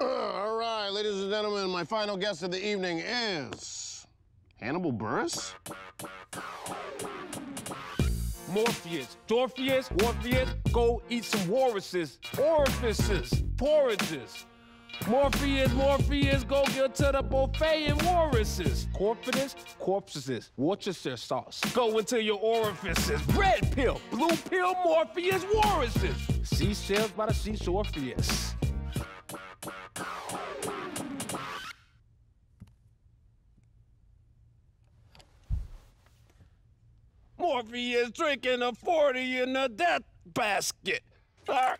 Uh, all right, ladies and gentlemen, my final guest of the evening is Hannibal Buress. Morpheus, Dorpheus, Morpheus, go eat some walruses, orifices, porridges. Morpheus, Morpheus, go get to the buffet and walruses. Corpidus, corpses, Worcestershire sauce. Go into your orifices. Red pill, blue pill, Morpheus, walruses. Seashells by the seashore, Orpheus. Morpheus drinking a 40 in a death basket. Ah.